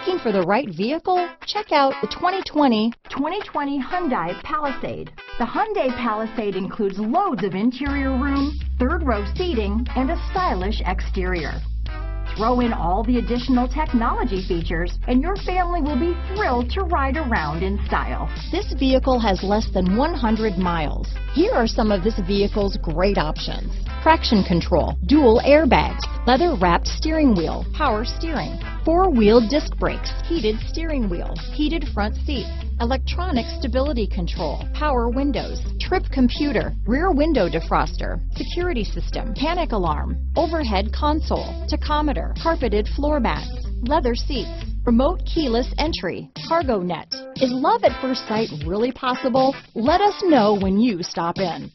Looking for the right vehicle? Check out the 2020 2020 Hyundai Palisade. The Hyundai Palisade includes loads of interior room, third row seating, and a stylish exterior. Throw in all the additional technology features and your family will be thrilled to ride around in style. This vehicle has less than 100 miles. Here are some of this vehicle's great options. Traction control, dual airbags, leather wrapped steering wheel, power steering, four wheel disc brakes, heated steering wheel, heated front seats, electronic stability control, power windows, trip computer, rear window defroster, security system, panic alarm, overhead console, tachometer, carpeted floor mats, leather seats, remote keyless entry, cargo net. Is love at first sight really possible? Let us know when you stop in.